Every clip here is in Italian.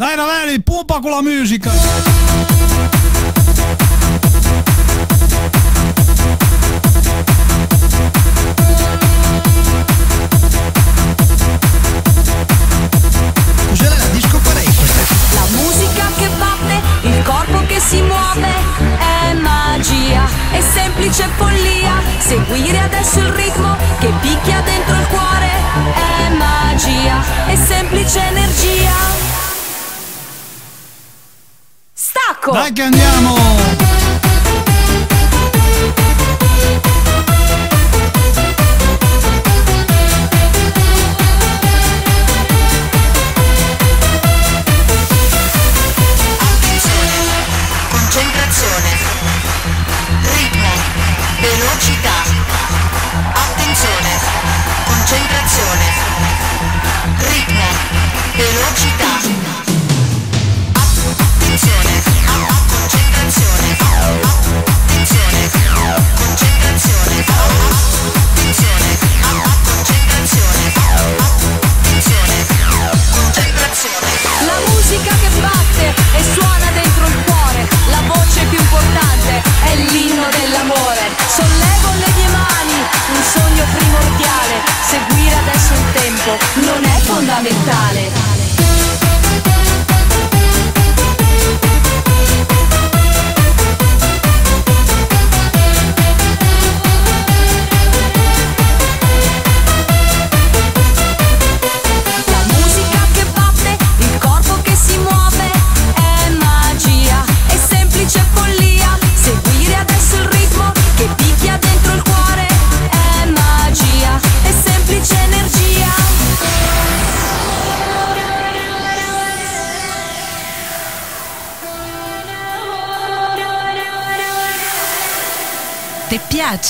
Dai Ravelli, pompa con la musica! Cos'era la disco parade questa? La musica che batte, il corpo che si muove, è magia, è semplice follia. Seguire adesso il ritmo che picchia dentro il cuore, è magia, è semplice Ecco. Dai che andiamo!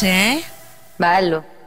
piace? Eh? Bello.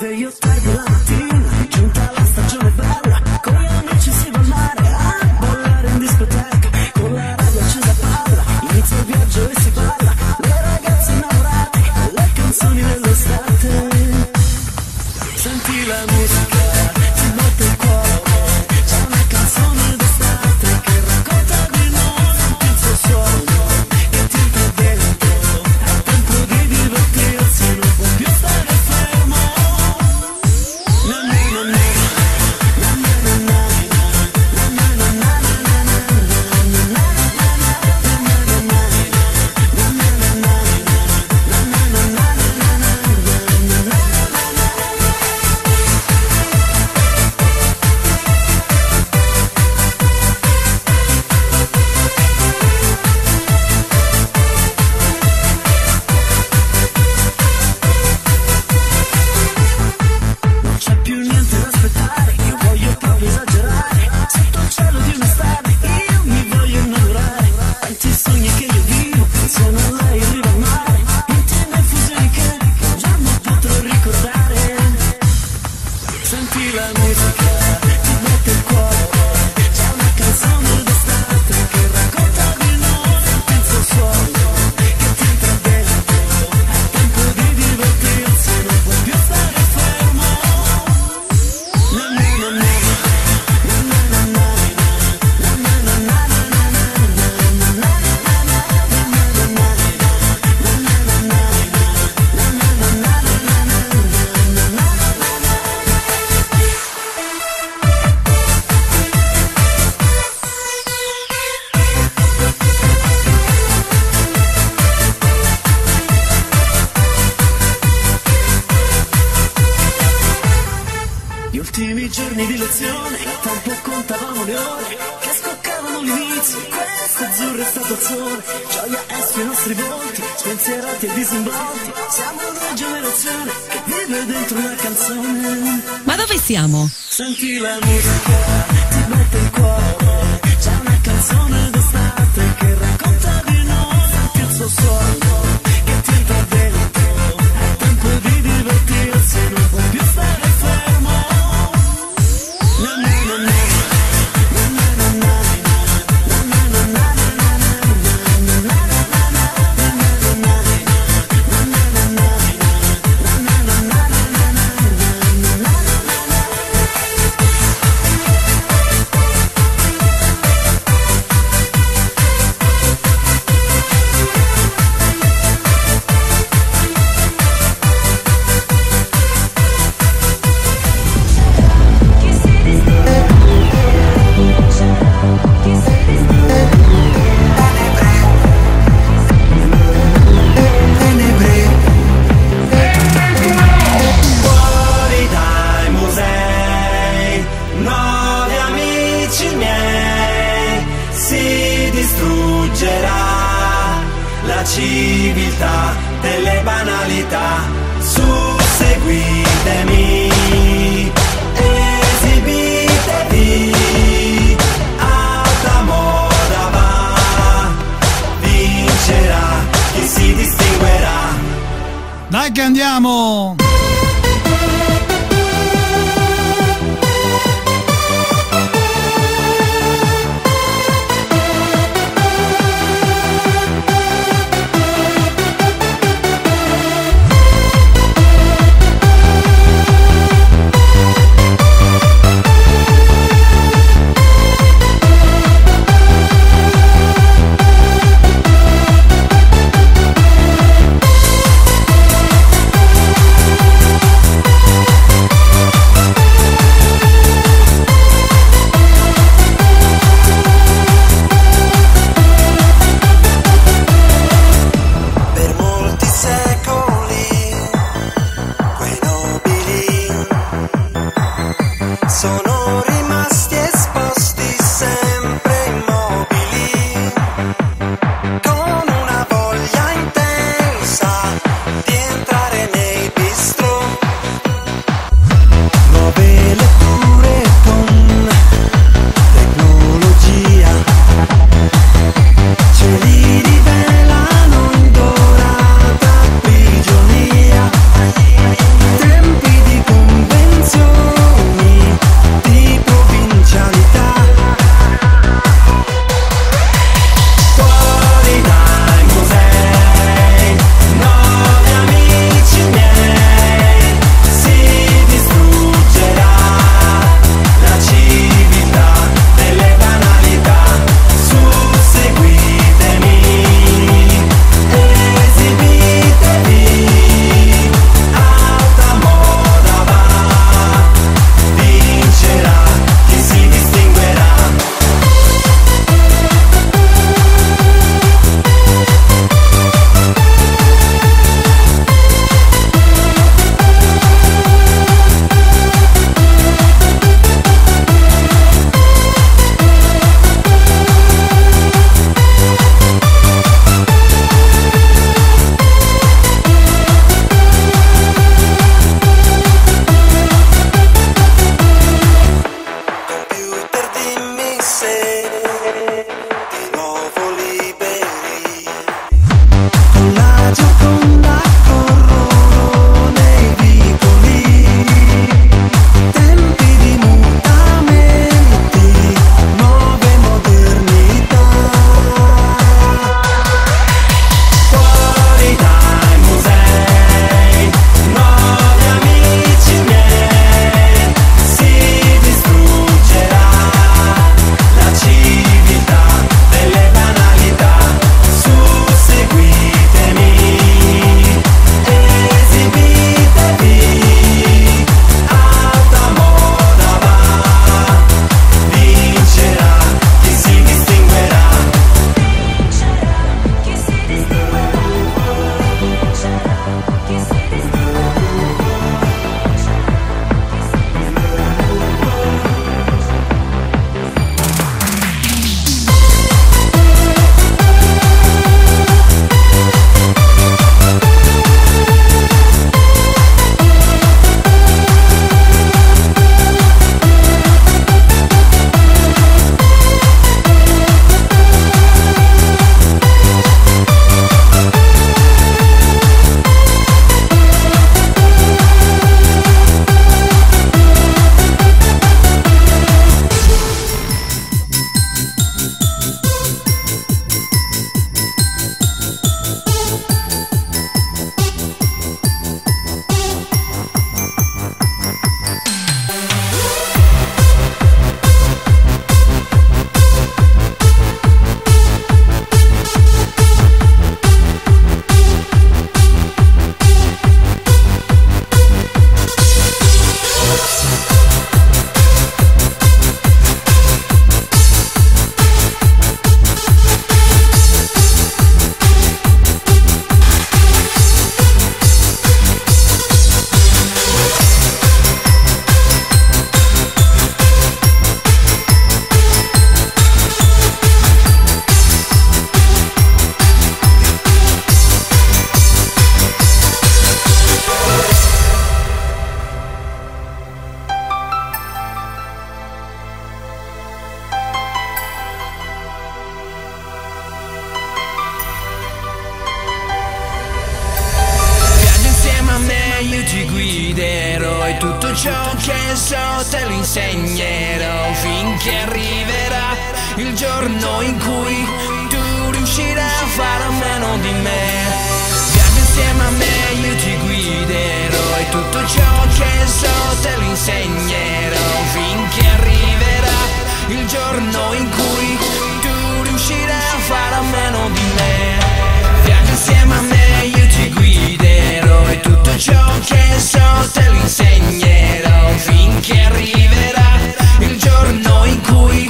Stay your i nostri volti, spensierati e disinvolti, siamo una generazione che vive dentro una canzone. Ma dove siamo? Senti la musica, ti mette il cuore, c'è una canzone desidero e tutto ciò che so te lo insegnerò finché arriverà il giorno in cui tu riuscirai a fare a meno di me. Viaggia insieme a me, io ti guiderò e tutto ciò che so te lo insegnerò finché arriverà il giorno in cui tu riuscirai a fare a meno di me. Viaggia insieme a me. E tutto ciò che so te lo insegnerò finché arriverà il giorno in cui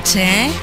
Le piace,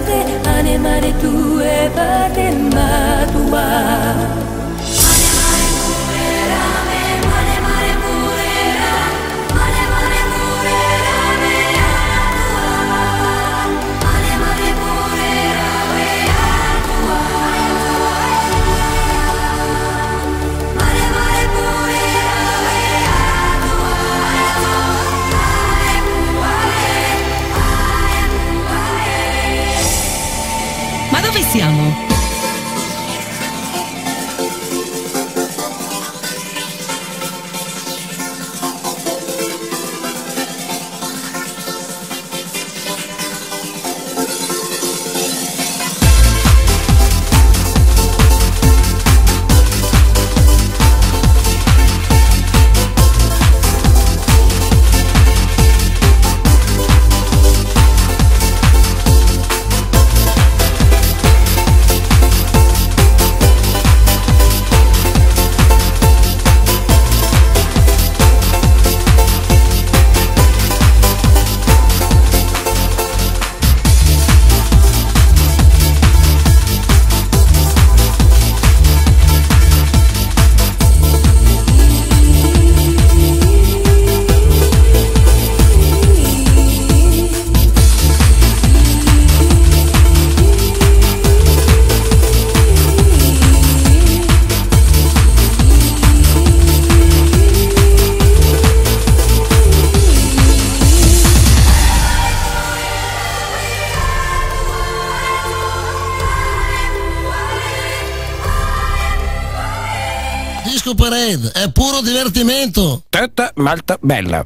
te anemare tu e batem siamo? Divertimento. Tutta molto bella.